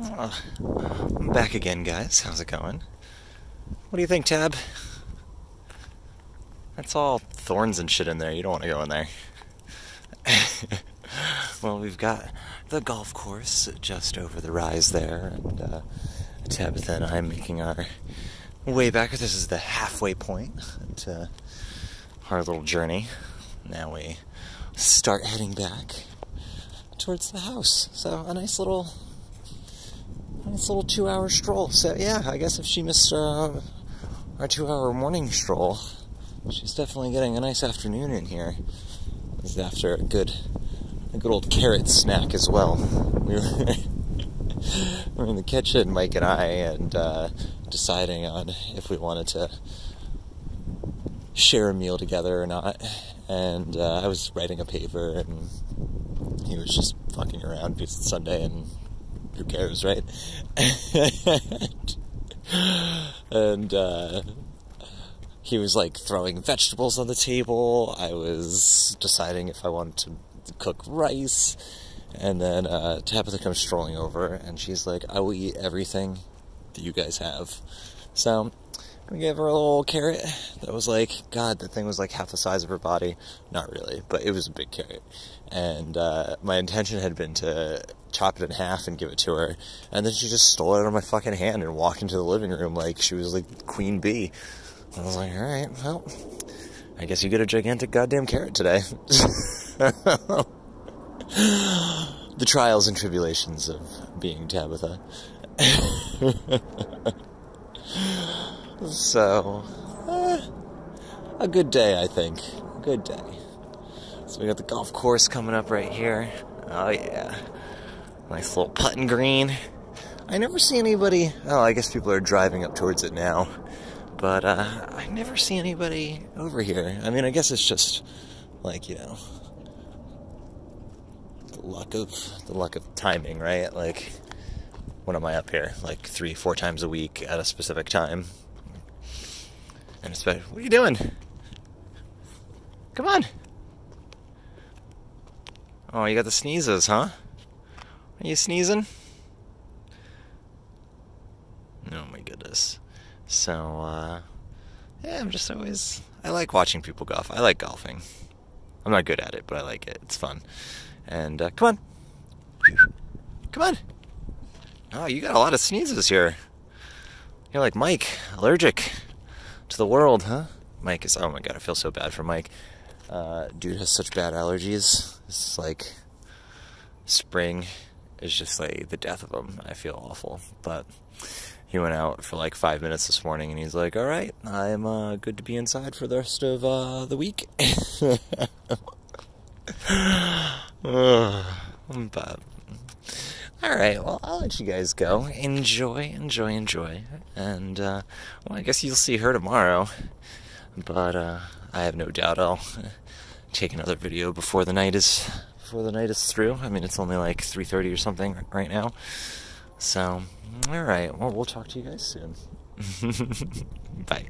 I'm back again, guys. How's it going? What do you think, Tab? That's all thorns and shit in there. You don't want to go in there. well, we've got the golf course just over the rise there, and uh, Tabitha and I making our way back. This is the halfway point to our little journey. Now we start heading back towards the house. So a nice little, nice little two-hour stroll. So yeah, I guess if she missed uh, our two-hour morning stroll, she's definitely getting a nice afternoon in here. This is after a good, a good old carrot snack as well. We were, we were in the kitchen, Mike and I, and uh, deciding on if we wanted to share a meal together or not. And uh, I was writing a paper, and he was just fucking around because it's Sunday, and who cares, right? and uh, he was like throwing vegetables on the table. I was deciding if I wanted to cook rice. And then uh, Tabitha comes strolling over, and she's like, I will eat everything that you guys have. So we gave her a little carrot that was like, God, that thing was like half the size of her body. Not really, but it was a big carrot. And uh, my intention had been to chop it in half and give it to her. And then she just stole it out of my fucking hand and walked into the living room like she was like Queen Bee. I was like, all right, well, I guess you get a gigantic goddamn carrot today. the trials and tribulations of being Tabitha. so, eh, a good day, I think. A good day. So we got the golf course coming up right here. Oh yeah, nice little putting green. I never see anybody. Oh, I guess people are driving up towards it now, but uh, I never see anybody over here. I mean, I guess it's just like you know, the luck of the luck of timing, right? Like, when am I up here? Like three, four times a week at a specific time. And especially, what are you doing? Come on. Oh, you got the sneezes, huh? Are you sneezing? Oh my goodness. So, uh, yeah, I'm just always, I like watching people golf. I like golfing. I'm not good at it, but I like it. It's fun. And, uh, come on. Come on. Oh, you got a lot of sneezes here. You're like Mike, allergic to the world, huh? Mike is, oh my god, I feel so bad for Mike. Uh, dude has such bad allergies. It's like spring is just like the death of him. I feel awful. But he went out for like five minutes this morning and he's like, all right, I'm uh, good to be inside for the rest of uh, the week. but all right, well, I'll let you guys go. Enjoy, enjoy, enjoy. And, uh, well, I guess you'll see her tomorrow. But, uh, I have no doubt I'll take another video before the night is before the night is through. I mean, it's only like 3:30 or something right now. So, all right. Well, we'll talk to you guys soon. Bye.